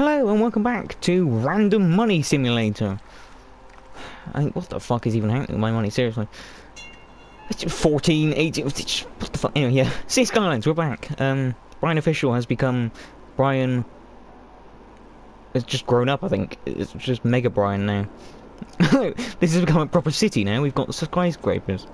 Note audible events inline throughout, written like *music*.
Hello and welcome back to Random Money Simulator. I think, what the fuck is even happening with my money? Seriously. It's 14, 18, what the fuck? Anyway, yeah. *laughs* Sea Skylines, we're back. Um, Brian Official has become Brian... It's just grown up, I think. It's just Mega Brian now. *laughs* this has become a proper city now. We've got skyscrapers.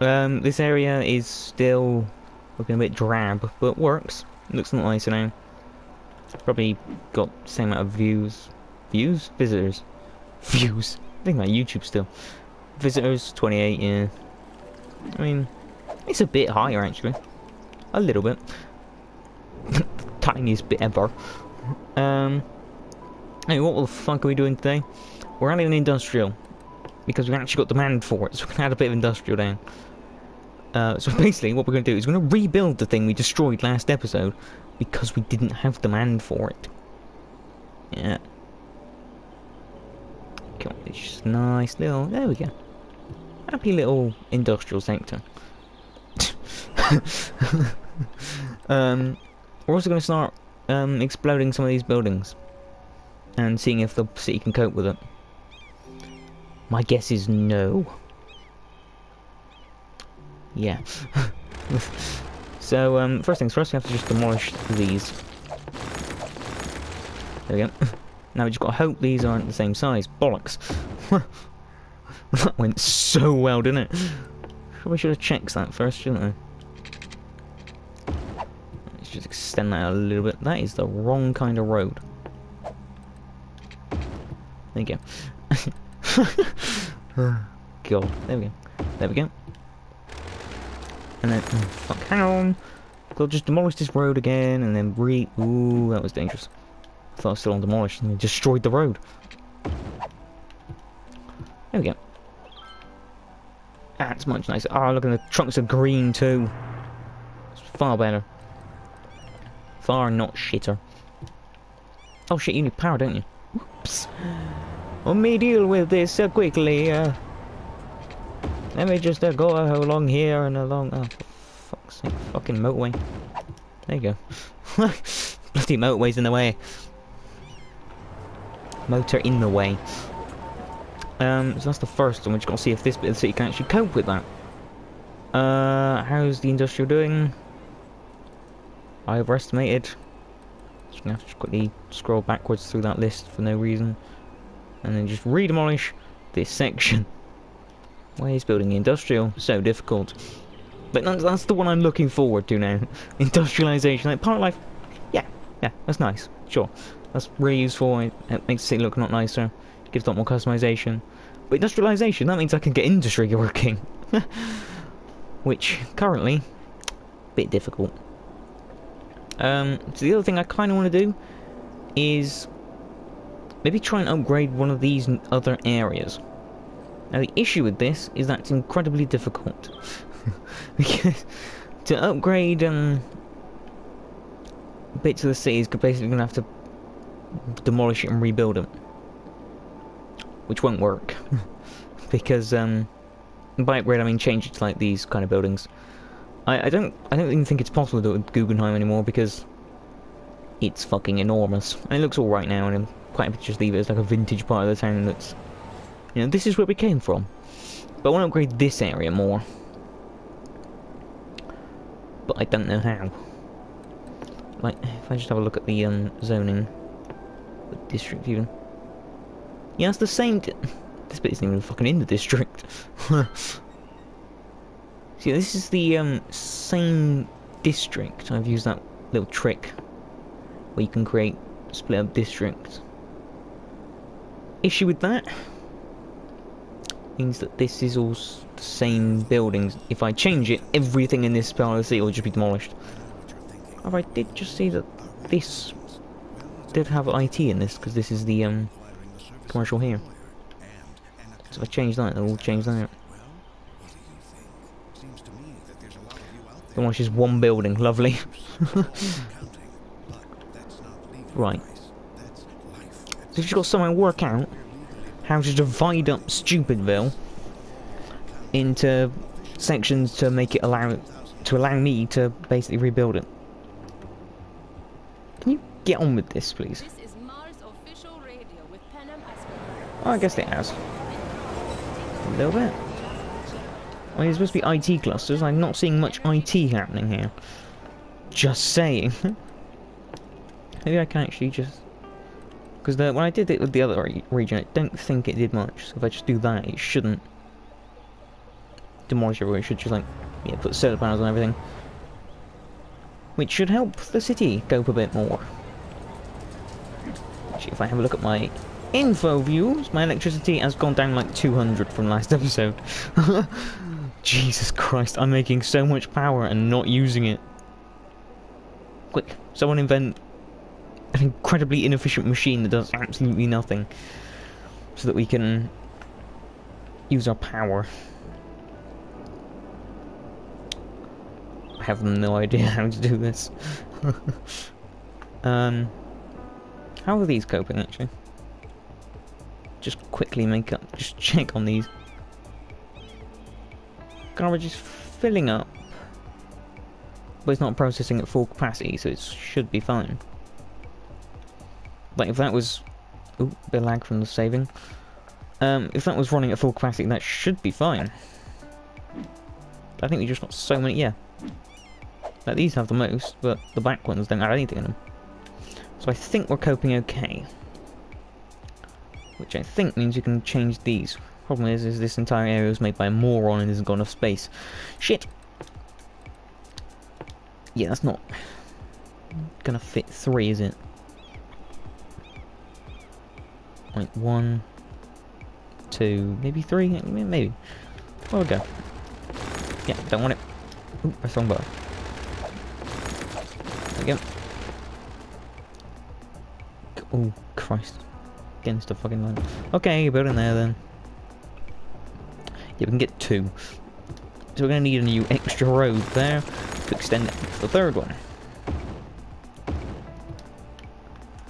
Um, this area is still looking a bit drab, but works. Looks a lot nicer now. Probably got same amount of views. Views? Visitors. *laughs* Views. I think about YouTube still. Visitors, 28, yeah. I mean, it's a bit higher actually. A little bit. *laughs* Tiniest bit ever. Um, hey, what the fuck are we doing today? We're adding an industrial. Because we actually got demand for it, so we can add a bit of industrial down. Uh, so basically, what we're going to do is we're going to rebuild the thing we destroyed last episode because we didn't have demand for it. Yeah. Come on, it's just nice little. There we go. Happy little industrial sector. *laughs* um, we're also going to start um, exploding some of these buildings and seeing if the city can cope with it. My guess is no. Yeah. *laughs* so, um, first things first, we have to just demolish these. There we go. *laughs* now we just gotta hope these aren't the same size. Bollocks. *laughs* that went so well, didn't it? Probably should have checked that first, shouldn't I? Let's just extend that a little bit. That is the wrong kind of road. There you go. God, there we go. There we go. And then, oh, fuck, hang on. They'll just demolish this road again, and then re... Ooh, that was dangerous. I thought I was still on demolish, and they destroyed the road. There we go. That's much nicer. Oh, look at the trunks are green, too. It's far better. Far not shitter. Oh shit, you need power, don't you? Whoops. Let me deal with this quickly. Uh, let me just uh, go along here and along. Oh, for fuck's sake. Fucking motorway. There you go. *laughs* Bloody motorway's in the way. Motor in the way. Um, so that's the first one. We're just gotta see if this bit of the city can actually cope with that. Uh, how's the industrial doing? I overestimated. Just gonna have to quickly scroll backwards through that list for no reason. And then just re-demolish this section. Why is building industrial so difficult? But that's, that's the one I'm looking forward to now. *laughs* Industrialization, like Parklife. Yeah, yeah, that's nice. Sure, that's really useful. It, it makes city look a lot nicer. Gives a lot more customization. But industrialization, that means I can get industry *laughs* working. Which, currently, a bit difficult. Um, so the other thing I kind of want to do is maybe try and upgrade one of these other areas. Now the issue with this is that it's incredibly difficult. *laughs* because to upgrade um, bits of the city is basically going to have to demolish it and rebuild it. Which won't work. *laughs* because um, by upgrade I mean change it to like these kind of buildings. I, I don't I don't even think it's possible to do it with Guggenheim anymore because it's fucking enormous. And it looks alright now and I'm quite happy to just leave it as like a vintage part of the town that's you know, this is where we came from. But I want to upgrade this area more. But I don't know how. Like, if I just have a look at the um, zoning, the district even. Yeah, it's the same. *laughs* this bit isn't even fucking in the district. *laughs* See, this is the um, same district. I've used that little trick where you can create split up districts. Issue with that means that this is all the same buildings. If I change it, everything in this city will just be demolished. Oh, I did just see that this did have IT in this, because this is the um, commercial here. So if I change that, it'll change that. Demolish is one building, lovely. *laughs* right. So if you've got someone work out how to divide up Stupidville into sections to make it allow to allow me to basically rebuild it. Can you get on with this, please. This is Mars official radio with Penem Oh, I guess it has. A little bit. Well, there's supposed to be IT clusters. I'm not seeing much IT happening here. Just saying. *laughs* Maybe I can actually just... Because when I did it with the other re region, I don't think it did much. So if I just do that, it shouldn't demolish everywhere. It should just, like, yeah, put solar panels on everything. Which should help the city cope a bit more. Actually, if I have a look at my info views, my electricity has gone down like 200 from last *laughs* episode. *laughs* Jesus Christ, I'm making so much power and not using it. Quick, someone invent an incredibly inefficient machine that does absolutely nothing. So that we can use our power. I have no idea *laughs* how to do this. *laughs* um, how are these coping actually? Just quickly make up, just check on these. Garbage is filling up. But it's not processing at full capacity, so it should be fine. Like if that was... Ooh, bit lag from the saving. Um, if that was running at full capacity, that should be fine. I think we just got so many, yeah. Like these have the most, but the back ones don't have anything in them. So I think we're coping okay. Which I think means you can change these. Problem is, is this entire area was made by a moron and hasn't got enough space. Shit! Yeah, that's not gonna fit three, is it? One, two, maybe three, maybe. Where we go? Yeah, don't want it. Ooh, press wrong button. There we go. Oh, Christ. Against the fucking line. Okay, building there then. Yeah, we can get two. So we're to need a new extra road there to extend it to the third one.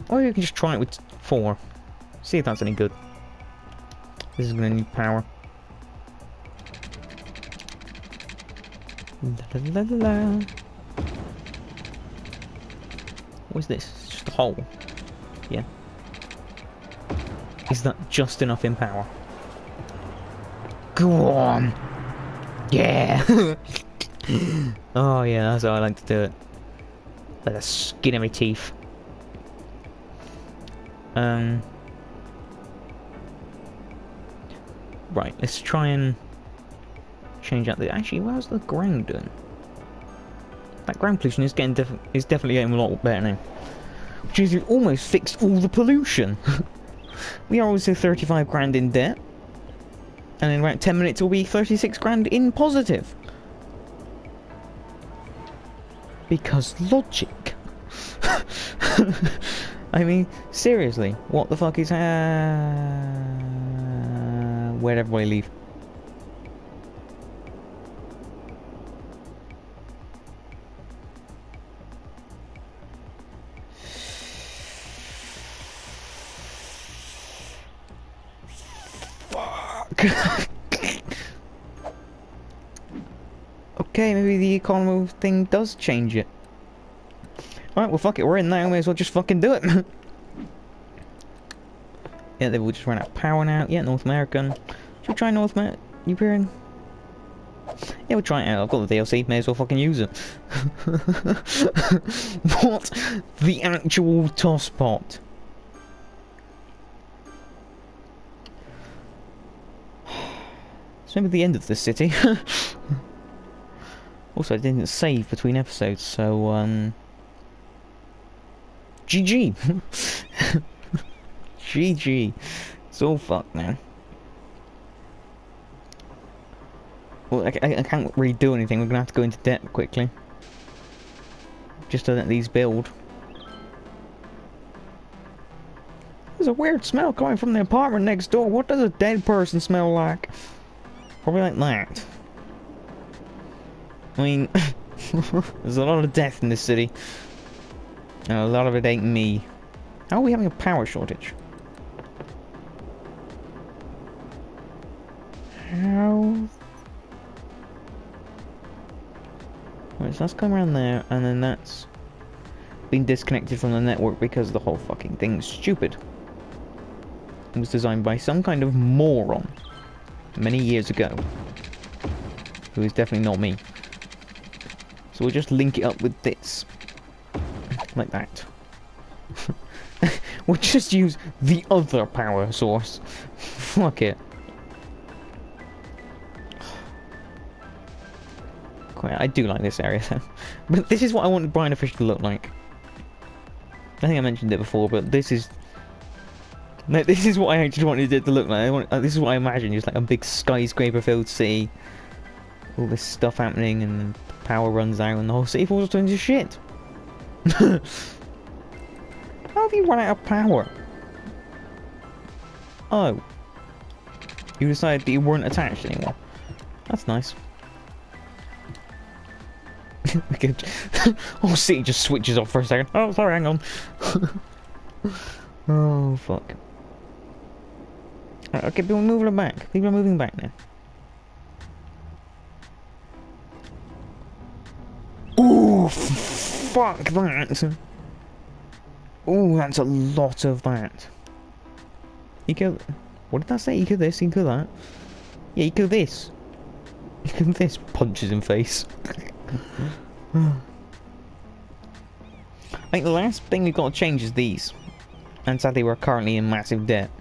Or you can just try it with four. See if that's any good. This is to need power. La, la, la. What is this? Just a hole. Yeah. Is that just enough in power? Go on! Yeah! *laughs* oh yeah, that's how I like to do it. Like the skin of my teeth. Um... Right, let's try and change out the... Actually, where's the ground doing? That ground pollution is getting def is definitely getting a lot better now. Which is almost fixed all the pollution. *laughs* we are also 35 grand in debt. And in about 10 minutes we'll be 36 grand in positive. Because logic. *laughs* I mean, seriously, what the fuck is... Uh, where'd everybody leave? *laughs* okay, maybe the economy thing does change it. Alright, well fuck it, we're in now, may as well just fucking do it. *laughs* yeah, they will just run out of power now. Yeah, North American. Should we try North American? European? Yeah, we'll try it out. I've got the DLC, may as well fucking use it. *laughs* what? The actual toss pot. It's maybe the end of this city. *laughs* also, I didn't save between episodes, so, um... GG! *laughs* GG. It's all fucked now. Well, I, I, I, can't really do anything. We're gonna have to go into debt quickly. Just to let these build. There's a weird smell coming from the apartment next door. What does a dead person smell like? Probably like that. I mean, *laughs* there's a lot of death in this city. And a lot of it ain't me. How are we having a power shortage? So that's come around there, and then that's been disconnected from the network because the whole fucking thing's stupid. It was designed by some kind of moron many years ago. Who is definitely not me. So we'll just link it up with this. Like that. *laughs* we'll just use the other power source. *laughs* Fuck it. Quite, I do like this area though. *laughs* But this is what I wanted Brian Fish to look like. I think I mentioned it before, but this is... No, this is what I actually wanted it to look like. Want, uh, this is what I imagine, just like a big skyscraper-filled city. All this stuff happening, and power runs out, and the whole city falls into shit. *laughs* How have you run out of power? Oh. You decided that you weren't attached anymore. That's nice. *laughs* *laughs* oh, city just switches off for a second. Oh, sorry, hang on. *laughs* oh, fuck. Right, okay, people are moving back. People are moving back now. Ooh, fuck that. Ooh, that's a lot of that. You kill... What did I say? You kill this, you kill that. Yeah, you kill this. You kill this. Punches in face. I think the last thing we've got to change is these. And sadly we're currently in massive debt. *laughs*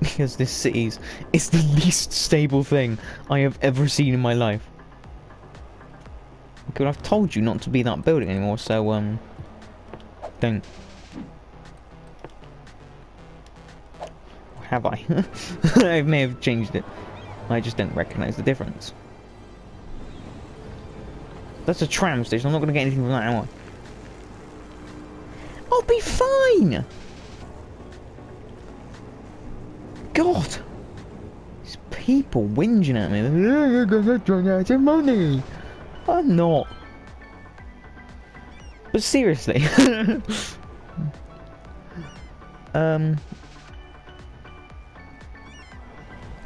Because this city's it's the least stable thing I have ever seen in my life. Okay, well, I've told you not to be that building anymore, so um don't have I? *laughs* I may have changed it. I just don't recognise the difference. That's a tram station. I'm not going to get anything from that, am I? I'll be fine! God! These people whinging at me. You're gonna run out of money! I'm not. But seriously. *laughs* um...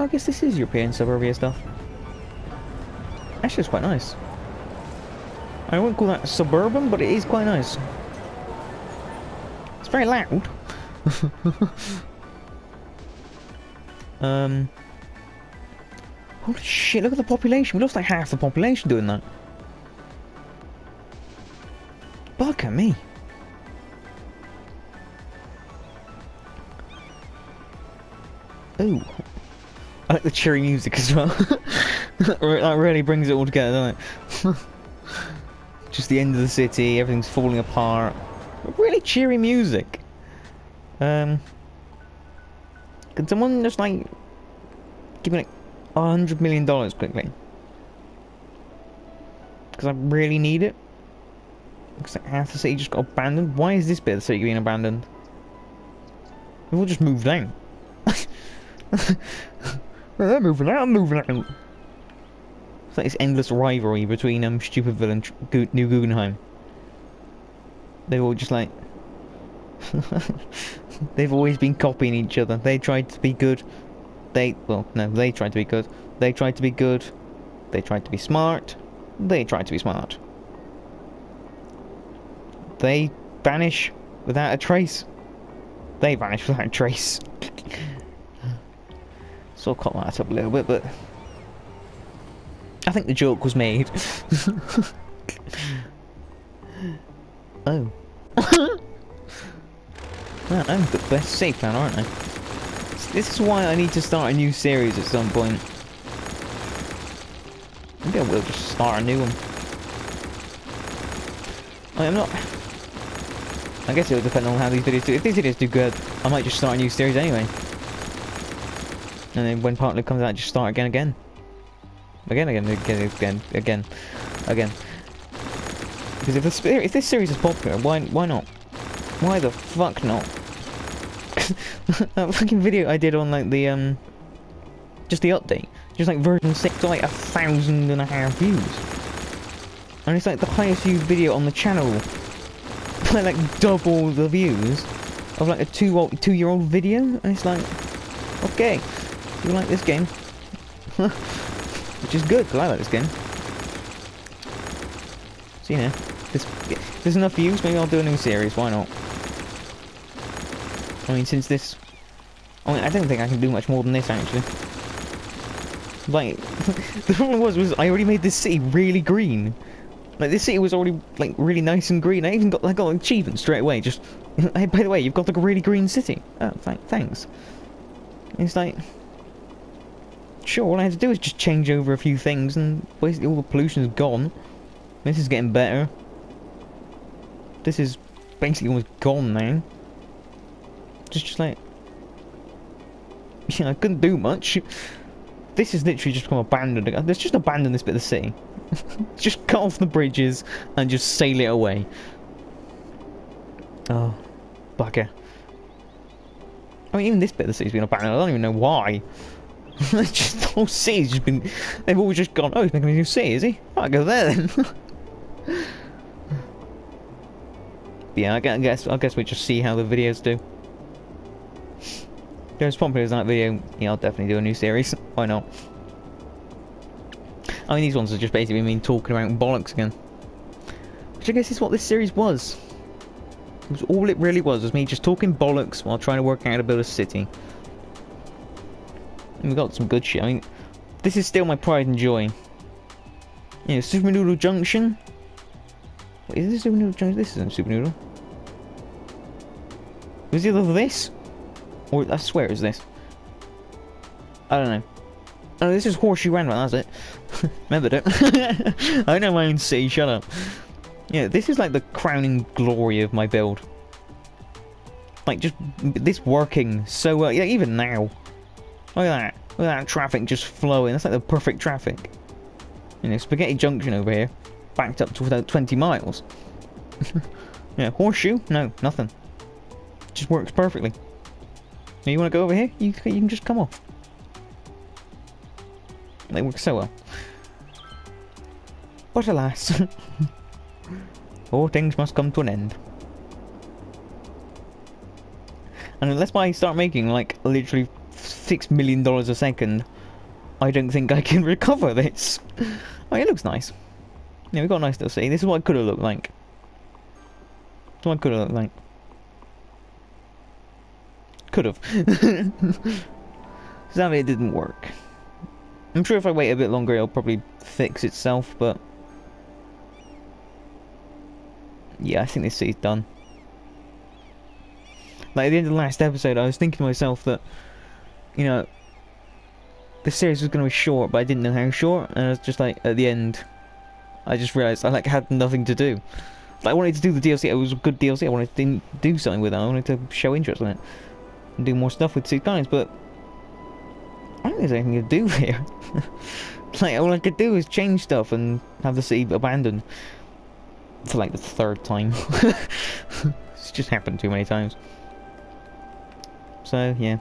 I guess this is European suburbia stuff. Actually, it's quite nice. I wouldn't call that suburban, but it is quite nice. It's very loud. *laughs* um. Holy shit, look at the population. We lost like half the population doing that. Bugger me. Ooh. I like the cheery music as well. *laughs* that really brings it all together, doesn't it? *laughs* Just the end of the city, everything's falling apart. Really cheery music. Um, can someone just like give me like a hundred million dollars quickly? Because I really need it. Because like, half the city just got abandoned. Why is this bit of the city being abandoned? We've all just moved out. They're *laughs* moving out, I'm moving out. It's like this endless rivalry between um Stupidville and New Guggenheim. They're all just like... *laughs* They've always been copying each other. They tried to be good. They... Well, no, they tried to be good. They tried to be good. They tried to be smart. They tried to be smart. They vanish without a trace. They vanish without a trace. *laughs* so I'll cut that up a little bit, but... I think the joke was made. oh. Man, I'm the best safe man, aren't I? This is why I need to start a new series at some point. Maybe I will just start a new one. I am not... I guess it will depend on how these videos do. If these videos do good, I might just start a new series anyway. And then when Partly comes out, just start again again. Again, again, again, again, again, again. Because if, this, if this series is popular, why why not? Why the fuck not? *laughs* that fucking video I did on like the um, just the update, just like version six, got like a thousand and a half views, and it's like the highest viewed video on the channel *laughs* by like double the views of like a two old, two year old video, and it's like, okay, you like this game? *laughs* Which is good, because I like this game. See you now. This, if there's enough views, maybe I'll do a new series. Why not? I mean, since this... I mean, I don't think I can do much more than this, actually. Like, *laughs* the problem was, was I already made this city really green. Like, this city was already, like, really nice and green. I even got, I got an achievement straight away. Just, *laughs* hey, by the way, you've got, like, a really green city. Oh, th thanks. It's like... Sure, all I had to do is just change over a few things and basically all the pollution's gone. This is getting better. This is basically almost gone now. Just, just like... *laughs* Yeah, I couldn't do much. *laughs* This is literally just become abandoned. Let's just abandon this bit of the city. *laughs* just cut off the bridges and just sail it away. Oh, bugger. I mean, even this bit of the city's been abandoned. I don't even know why. *laughs* just whole city's just been. They've all just gone. Oh, he's making a new city, is he? I'll go there then. *laughs* yeah, I guess. I guess we just see how the videos do. As popular as that video, yeah, I'll definitely do a new series. *laughs* Why not? I mean, these ones are just basically me talking about bollocks again. Which I guess is what this series was. It was all it really was, was me just talking bollocks while trying to work out how to build a city. And we got some good shit. I mean, this is still my pride and joy. You know, Super Noodle Junction. Wait, is this Super Noodle Junction? This isn't Super Noodle. Was it either this? Or I swear it was this. I don't know. Oh, this is Horseshoe Roundabout, that's it. *laughs* Remembered it. *laughs* I know my own city, shut up. Yeah, this is like the crowning glory of my build. Like, just this working so well. Yeah, even now. Look at that. Look at that traffic just flowing. That's like the perfect traffic. You know, Spaghetti Junction over here. Backed up to about 20 miles. *laughs* yeah, horseshoe? No, nothing. Just works perfectly. You want to go over here? You, you can just come off. They work so well. But alas, *laughs* all things must come to an end. And unless I start making like literally six million dollars a second, I don't think I can *laughs* recover this. oh, it looks nice. Yeah, we got a nice little city. This is what it could have looked like. This is what it could have looked like. Could have. *laughs* Sadly, it didn't work. I'm sure if I wait a bit longer, it'll probably fix itself, but... Yeah, I think this city's done. Like, at the end of the last episode, I was thinking to myself that, you know, the series was going to be short, but I didn't know how short, and I was just like, at the end, I just realised I, like, had nothing to do. Like, I wanted to do the DLC, it was a good DLC, I wanted to do something with it, I wanted to show interest in it and do more stuff with Six Guys, but I don't think there's anything to do *laughs* here. like, all I could do is change stuff and have the city abandoned for like the third time. *laughs* it's just happened too many times. So, yeah.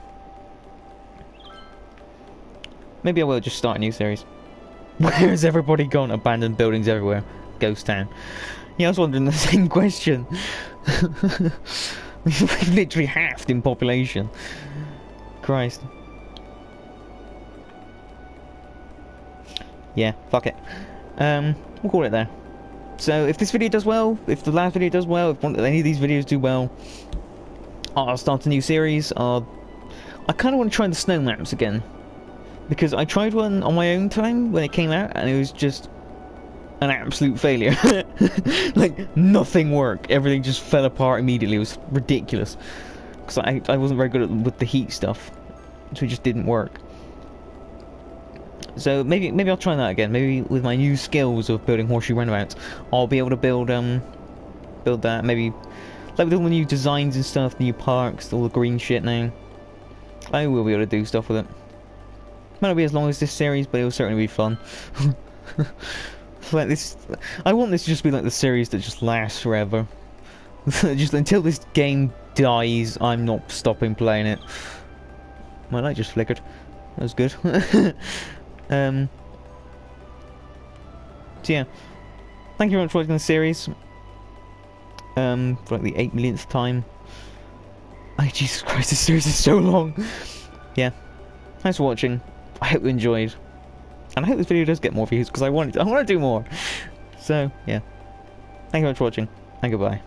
Maybe I will just start a new series. *laughs* Where has everybody gone? Abandoned buildings everywhere. Ghost town. Yeah, I was wondering the *laughs* same question. *laughs* We've literally halved in population. Christ. Yeah, fuck it. Um, we'll call it there. So if this video does well, if the last video does well, if any of these videos do well, I'll start a new series. I'll, I kind of want to try the snow maps again. Because I tried one on my own time when it came out, and it was just an absolute failure. *laughs* like, nothing worked. Everything just fell apart immediately. It was ridiculous. Because I, I wasn't very good at, with the heat stuff. So it just didn't work. So maybe maybe I'll try that again. Maybe with my new skills of building horseshoe runabouts, I'll be able to build um build that. Maybe like with all the new designs and stuff, new parks, all the green shit now. I will be able to do stuff with it. Might not be as long as this series, but it'll certainly be fun. *laughs* like this, I want this to just be like the series that just lasts forever. *laughs* just until this game dies, I'm not stopping playing it. My light just flickered. That was good. *laughs* um. So yeah, thank you very much for watching the series. Um, for like the eight millionth time. Oh, Jesus Christ, this series is so long. yeah, thanks for watching. I hope you enjoyed. And I hope this video does get more views because I want I want to do more. So yeah, Thank you very much for watching, and goodbye.